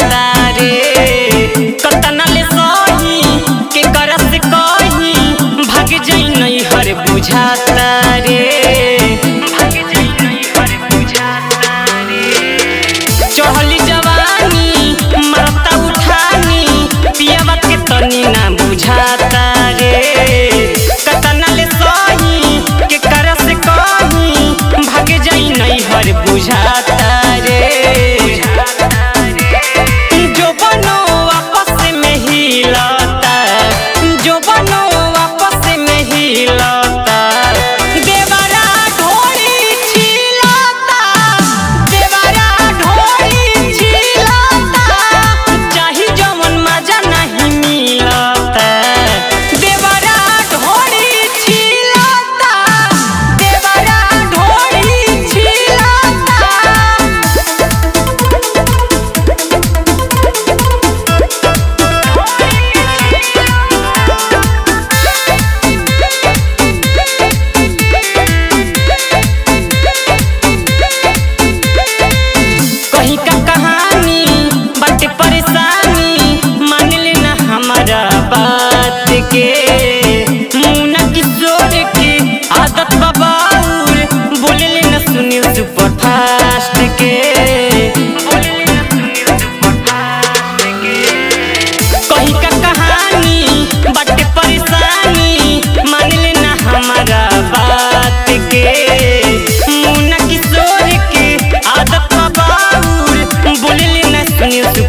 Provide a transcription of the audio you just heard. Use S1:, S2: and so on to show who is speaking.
S1: जाता रे। कतना ले सही के कर से कही, भाग जवानी, मरता उठानी पियावा के तनी ना Yes,